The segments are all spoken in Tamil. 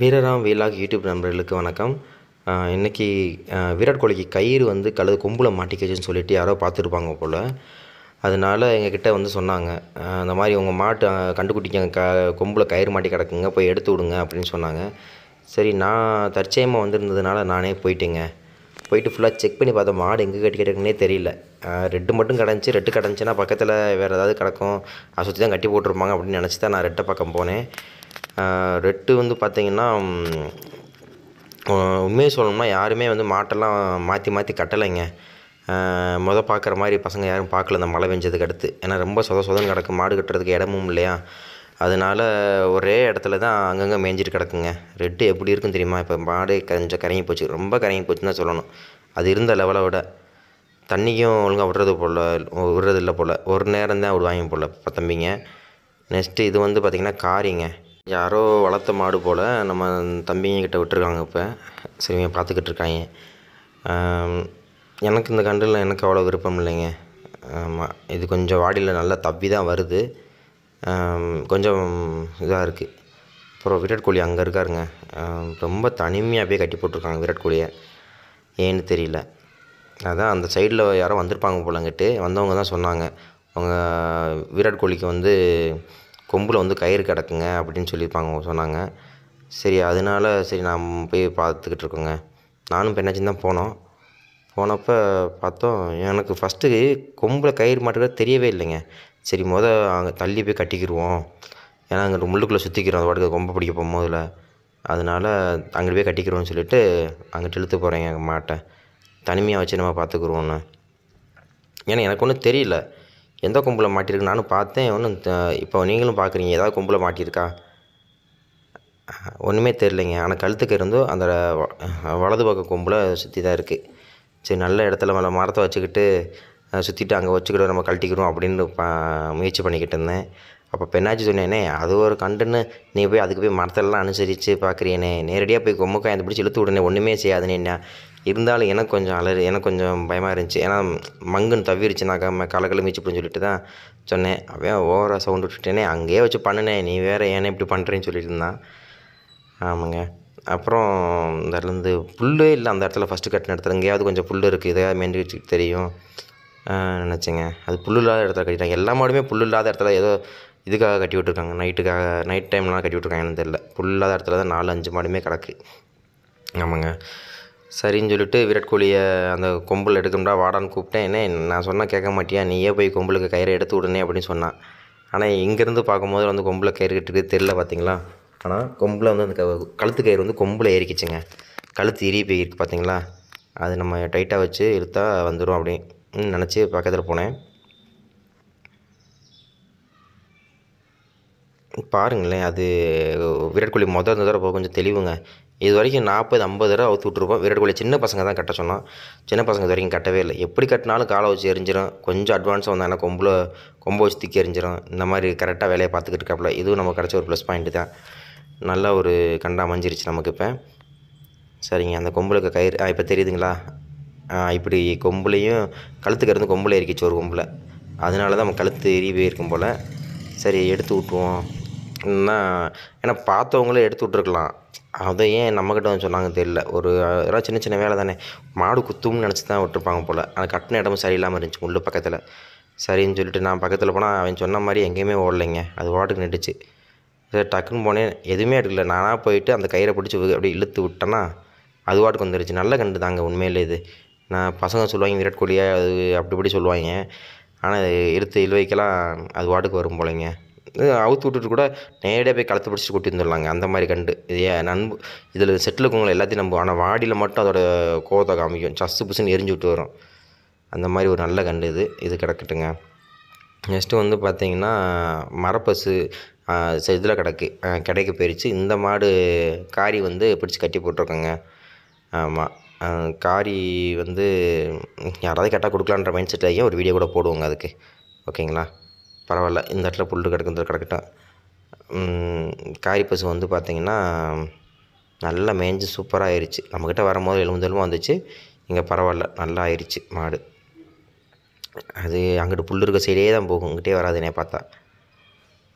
வீரராம் வீலாக் யூடியூப் நண்பர்களுக்கு வணக்கம். இன்றைக்கி விராட் கோலிக்கு கயிறு வந்து கழுது கொம்பில் மாட்டிக்கிச்சுன்னு சொல்லிட்டு யாரோ பார்த்துருப்பாங்க போல். அதனால எங்ககிட்ட வந்து சொன்னாங்க. அந்த மாதிரி உங்கள் மாட்டு அஹ், க கொம்பில் கயிறு மாட்டி கிடக்குங்க போய் எடுத்து விடுங்க அப்படின்னு சொன்னாங்க. சரி நான் தற்சயமாக வந்திருந்ததுனால நானே போயிட்டேங்க. போயிட்டு ஃபுல்லாக செக் பண்ணி பார்த்தேன் மாடு எங்கே கட்டி கிடக்குன்னே தெரியல. ரெட்டு மட்டும் கிடந்துச்சு ரெட்டு கிடந்துச்சுன்னா பக்கத்தில் வேறு ஏதாவது கிடக்கும் அதை சுற்றி தான் கட்டி போட்டிருப்பாங்க அப்படின்னு நினச்சி தான் நான் ரெட்டை பக்கம் போனேன். ரெட்டு வந்து பார்த்திங்கன்னா உண்மையை சொல்லணும்னா யாருமே வந்து மாட்டெல்லாம் மாற்றி மாற்றி கட்டலைங்க. மொதல் பார்க்குற மாதிரி பசங்க யாரும் பார்க்கல இந்த மழை பெஞ்சதுக்கு அடுத்து. ஏன்னா ரொம்ப சொத சொதன்னு கிடக்கு மாடு கட்டுறதுக்கு இடமும் இல்லையா. அதனால ஒரே இடத்துல தான் அங்கங்கே மேய்ஞ்சிட்டு கிடக்குங்க. ரெட்டு எப்படி இருக்குன்னு தெரியுமா? இப்போ மாடு கொஞ்சம் கரங்கி போச்சு. ரொம்ப கரங்கி போச்சுன்னு தான் சொல்லணும். அது இருந்த லெவலை விட தண்ணிக்கும் ஒழுங்காக விடுறது போல் விடுறது இல்லை போல். ஒரு நேரம் தான் விடுவாங்க போல் இப்போ தம்பிங்க நெக்ஸ்ட்டு இது வந்து பார்த்திங்கன்னா காரிங்க. யாரோ வளர்த்த மாடு போல் நம்ம தம்பிங்க கிட்ட விட்டுருக்காங்க இப்போ. சரிங்க பார்த்துக்கிட்டு இருக்காங்க. எனக்கு இந்த கண்டில் எனக்கு அவ்வளோ விருப்பம் இல்லைங்க. ஆமாம் இது கொஞ்சம் வாடியில் நல்லா தப்பி தான் வருது கொஞ்சம் இதாக இருக்குது அப்புறம் விராட் கோலி அங்கே இருக்காருங்க. ரொம்ப தனிமையாக போய் கட்டி போட்டிருக்காங்க விராட் கோலியை. ஏன்னு தெரியல. அதான் அந்த சைடில் யாரோ வந்திருப்பாங்க போலங்கிட்டு வந்தவங்க தான் சொன்னாங்க. அவங்க விராட் கோலிக்கு வந்து கொம்பில் வந்து கயிறு கிடக்குங்க அப்படின்னு சொல்லியிருப்பாங்க சொன்னாங்க. சரி அதனால சரி நான் போய் பார்த்துக்கிட்டு இருக்கோங்க. நானும் பெண்ணாச்சும் தான் போனோம். போனப்போ பார்த்தோம் எனக்கு ஃபஸ்ட்டு கொம்பில் கயிறு மாட்டுறது தெரியவே இல்லைங்க. சரி முத அங்கே தள்ளி போய் கட்டிக்கிடுவோம் ஏன்னா அங்கே முள்ளுக்குள்ளே சுற்றிக்கிறோம் அது பாட்டுக்கு கொம்பை பிடிக்க போகும்போதில். அதனால அங்கே போய் கட்டிக்கிறோம்னு சொல்லிட்டு அங்கிட்டு இழுத்து போகிறேங்க எங்கள் மாட்டை. தனிமையாக வச்சு நம்ம பார்த்துக்குருவோன்னு. ஏன்னா எனக்கு ஒன்றும் தெரியல. எந்த கொம்பில் மாட்டியிருக்கு? நானும் பார்த்தேன். ஒன்றும் இப்போ நீங்களும் பார்க்குறீங்க. ஏதாவது கொம்பில் மாட்டியிருக்கா? ஒன்றுமே தெரிலங்க ஆனால் கழுத்துக்கு இருந்தோ அந்த வலது பக்கம் கொம்பில் சுற்றி தான் இருக்குது சரி நல்ல இடத்துல மேலே மரத்தை வச்சுக்கிட்டு சுற்றிட்டு அங்கே வச்சுக்கிட்டு நம்ம கழட்டிக்கிறோம் அப்படின்னு பா முயற்சி பண்ணிக்கிட்டு இருந்தேன். அப்போ பெண்ணாச்சி சொன்னேனே அது ஒரு கண்டுன்னு. நீ போய் அதுக்கு போய் மரத்தெல்லாம் அனுசரித்து பார்க்குறியனே. நேரடியாக போய் கொம்புக்காய் அந்த பிடிச்சி இழுத்து விடனே. ஒன்றுமே செய்யாதுனே இருந்தாலும் எனக்கு கொஞ்சம் அலறி எனக்கு கொஞ்சம் பயமாக இருந்துச்சு. ஏன்னா மங்குன்னு தவிருச்சுனாக்கா காலக்கால மீச்சு அப்படின்னு சொல்லிட்டு தான் சொன்னேன். அவன் ஓவராக சவுண்ட் விட்டுட்டேனே அங்கேயே வச்சு பண்ணினேன் நீ வேறு ஏன்னா இப்படி பண்ணுறேன்னு சொல்லிட்டு இருந்தான். ஆமாங்க. அப்புறம் இந்த இடத்துல இருந்து புல்லே இல்லை அந்த இடத்துல ஃபஸ்ட்டு கட்டின இடத்துல எங்கேயாவது கொஞ்சம் புல் இருக்குது இதையாவது மேய்ஞ்சி தெரியும். நினச்சிங்க. அது புல் இல்லாத இடத்துல கட்டிட்டாங்க. எல்லா மாடுமே புல் இல்லாத இடத்துல ஏதோ இதுக்காக கட்டி விட்ருக்காங்க நைட்டுக்காக நைட் டைம்லாம் கட்டி விட்ருக்காங்கன்னு தெரில புல் இல்லாத இடத்துல தான் நாலு அஞ்சு மாடுமே கிடக்கு. ஆமாங்க. சரின்னு சொல்லிட்டு விராட் கோலியை அந்த கொம்பில் எடுக்கணும்டா வாடான்னு கூப்பிட்டேன். என்ன நான் சொன்னால் கேட்க மாட்டியா? நீயே போய் கொம்பிலுக்கு கயிறை எடுத்து விடுனே அப்படின்னு சொன்னான் ஆனால் இங்கேருந்து பார்க்கும்போது வந்து கொம்பில் கயிறு கட்டுறது தெரில பார்த்தீங்களா ஆனால் கொம்பில் வந்து அந்த க- கழுத்து கயிறு வந்து கொம்பில் ஏறிக்கிச்சுங்க. கழுத்து இறி போயிருக்கு பார்த்தீங்களா அது நம்ம டைட்டாக வச்சு இழுத்தா வந்துடும் அப்படின்னு நினச்சி பக்கத்தில் போனேன். பாருங்களேன் அது விராட் கோலி மொதல் தடவை கொஞ்சம் தெளிவுங்க. இது வரைக்கும் நாற்பது ஐம்பது தடவை அவுத்து விட்ருப்போம் விராட் கோலி சின்ன பசங்க தான் கட்ட சொன்னோம் சின்ன பசங்க இது வரைக்கும் கட்டவே இல்லை. எப்படி கட்டினாலும் காலை வச்சு எரிஞ்சிடும் கொஞ்சம் அட்வான்ஸாக வந்தாங்கன்னா கொம்பில் கொம்பை வச்சு தூக்கி எரிஞ்சிடும் இந்த மாதிரி கரெக்டாக வேலையை பார்த்துக்கிட்டு இருக்காப்புல. இதுவும் நமக்கு கிடச்ச ஒரு ப்ளஸ் பாயிண்ட்டு தான். நல்ல ஒரு கண்டா அமைஞ்சிருச்சு நமக்கு இப்போ. சரிங்க அந்த கொம்புலுக்கு கயிறு இப்போ தெரியுதுங்களா? இப்படி கொம்புலையும் கழுத்துக்கு இருந்து கொம்பில் ஏறிக்கிச்சு ஒரு கொம்பில். அதனால தான் நம்ம கழுத்து எரி போயிருக்கும் போல். சரி எடுத்து விட்ருவோம் என்ன ஏன்னா பார்த்தவங்களே எடுத்து விட்ருக்கலாம் அதை ஏன் நம்மக்கிட்ட வந்து சொன்னாங்க தெரியல. ஒரு அதெல்லாம் சின்ன சின்ன வேலை தானே. மாடு குத்தும்னு நினச்சி தான் விட்டுருப்பாங்க போல். ஆனால் கட்டின இடமும் சரியில்லாமல் இருந்துச்சு முள்ளு பக்கத்தில். சரின்னு சொல்லிட்டு நான் பக்கத்தில் போனால் அவன் சொன்ன மாதிரி எங்கேயுமே ஓடலைங்க. அது வாட்டுக்கு நின்றுச்சு. சரி டக்குன்னு போனேன். எதுவுமே எடுக்கல. நானாக போயிட்டு அந்த கயிறை பிடிச்சி அப்படியே இழுத்து விட்டேன்னா அது வாட்டுக்கு வந்துருச்சு. நல்ல கண்டு தாங்க உண்மையிலே இது. நான் பசங்க சொல்லுவாங்க விராட் கோலியாக அது அப்படி இப்படி சொல்லுவாங்க. ஆனால் இழுத்து இழுவைக்கெல்லாம் அது வாட்டுக்கு வரும் போலங்க. அவுத்து விட்டுட்டு கூட நேரடியாக போய் கழுத்து பிடிச்சிட்டு கூட்டி வந்துடலாங்க அந்த மாதிரி கண்டு. இதே நண்பு இதில் செட்டில் இருக்கவங்களை எல்லாத்தையும் நம்ம ஆனால் வாடியில் மட்டும் அதோட கோவத்தை காமிக்கும். சஸ்ஸு புசுன்னு எரிஞ்சு விட்டு வரும். அந்த மாதிரி ஒரு நல்ல கண்டு இது. இது கிடக்கட்டுங்க. நெக்ஸ்ட்டு வந்து பார்த்தீங்கன்னா மரப்பசு இதில் கிடக்கு. கிடைக்க போயிடுச்சு இந்த மாடு காரி வந்து பிடிச்சி கட்டி போட்டிருக்கோங்க. ஆமாம் காரி வந்து யாராவது கேட்டால் கொடுக்கலான்ற மைண்ட் செட்டில் ஒரு வீடியோ கூட போடுவோங்க அதுக்கு. ஓகேங்களா? பரவாயில்ல இந்த இடத்துல புல் கிடக்கு கிடக்கட்டும் காரி பசு வந்து பார்த்திங்கன்னா நல்லா மேய்ஞ்சி சூப்பராக ஆயிடுச்சு நம்மக்கிட்ட வரும்போது எலும்பு எலும்பு வந்துச்சு. இங்கே பரவாயில்ல நல்லா ஆயிடுச்சு மாடு. அது அங்கிட்டு புல் இருக்க சைடே தான் போகும் இங்கிட்டே வராது பார்த்தா.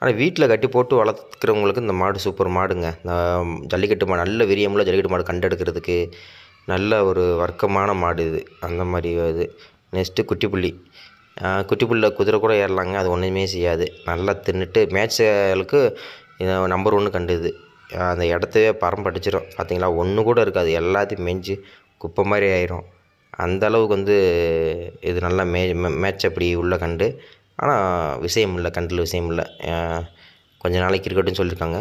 ஆனால் வீட்டில் கட்டி போட்டு வளர்த்துக்கிறவங்களுக்கு இந்த மாடு சூப்பர் மாடுங்க. இந்த ஜல்லிக்கட்டு மாடு நல்ல விரியமுள்ள ஜல்லிக்கட்டு மாடு கண்டெடுக்கிறதுக்கு நல்ல ஒரு வர்க்கமான மாடு இது. அந்த மாதிரி இது. நெக்ஸ்ட்டு குட்டிப்புள்ளி. குட்டி குட்டிப்புள்ளில் குதிரை கூட ஏறலாங்க. அது ஒன்றுமே செய்யாது. நல்லா தின்னுட்டு மேட்ச்களுக்கு நம்பர் ஒன்று கண்டு இது அந்த இடத்தையே பரம்படிச்சிடும் பார்த்தீங்களா ஒன்று கூட இருக்காது. எல்லாத்தையும் மேய்ஞ்சி குப்பை மாதிரி ஆயிரும். அந்த அளவுக்கு வந்து இது நல்லா மே மேட்ச் அப்படி உள்ள கண்டு. ஆனால் விஷயம் இல்லை. கண்டில் விஷயம் இல்லை. கொஞ்ச நாளைக்கு இருக்கட்டும்னு சொல்லியிருக்காங்க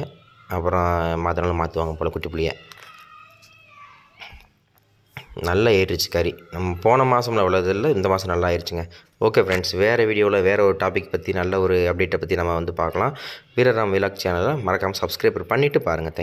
அப்புறம் மாற்ற நாள் மாற்றுவாங்க போல் குட்டி புள்ளியை. நல்லா ஏறிடுச்சு கறி. நம்ம போன மாதம்ல உள்ளதில்ல இந்த மாதம் நல்லா ஆயிடுச்சுங்க ஓகே ஃப்ரெண்ட்ஸ் வேறு வீடியோவில் வேறு ஒரு டாபிக் பற்றி நல்ல ஒரு அப்டேட்டை பற்றி நம்ம வந்து பார்க்கலாம். வீரராம் விலாக் சேனலை மறக்காமல் சப்ஸ்கிரைபர் பண்ணிவிட்டு பாருங்கள் தேங்க்யூ